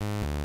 you